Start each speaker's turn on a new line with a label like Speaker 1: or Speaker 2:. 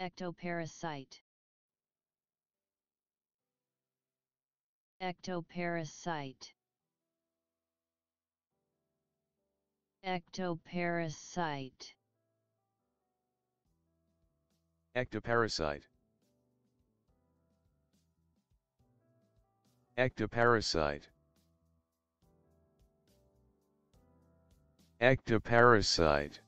Speaker 1: Ectoparasite Ectoparasite Ectoparasite
Speaker 2: Ectoparasite. Ectoparasite. Ectoparasite.